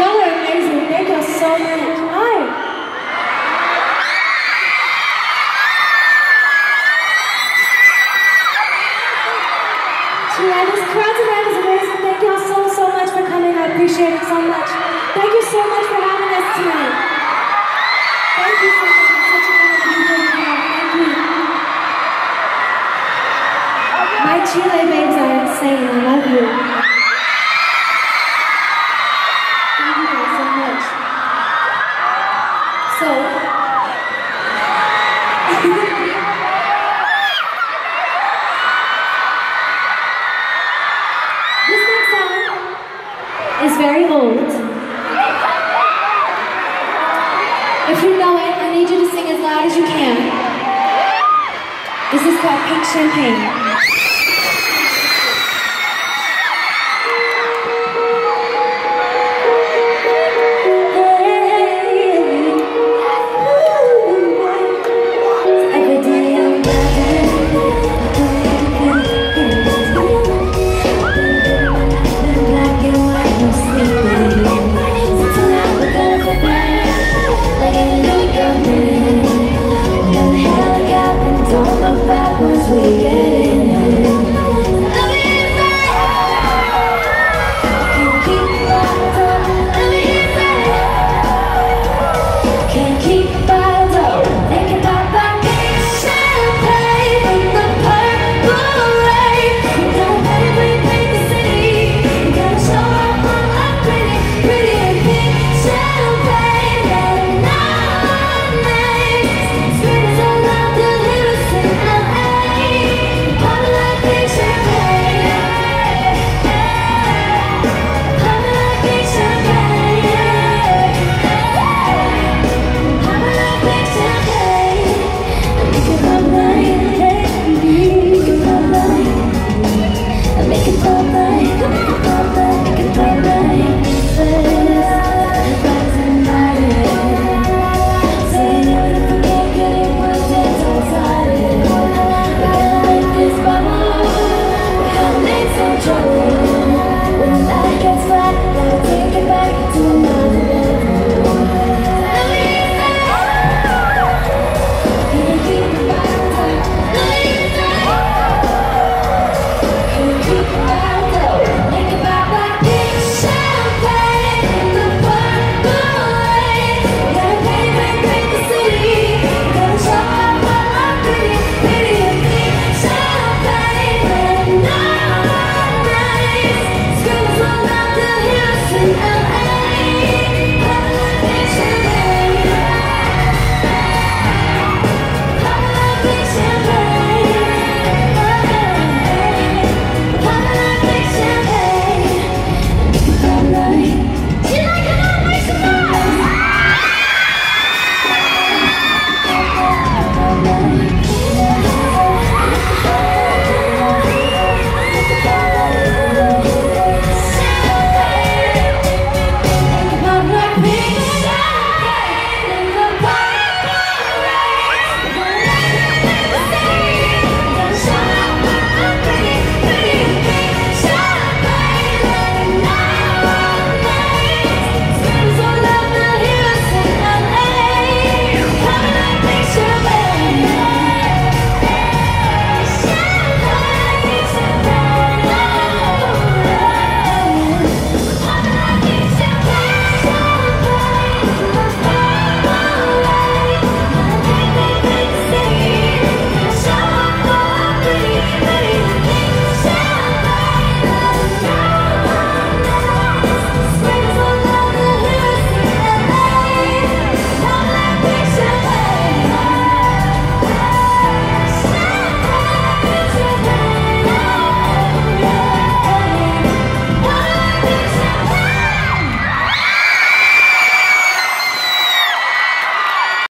Y'all are amazing. Thank y'all so much. Hi. Yeah, this crowd tonight is amazing. Thank y'all so, so much for coming. I appreciate it so much. Thank you so much for having us tonight. Thank you so much. It's such an honor to My Chile babes are insane. I love you. Very old. If you know it, I need you to sing as loud as you can. This is called Pink Champagne. Young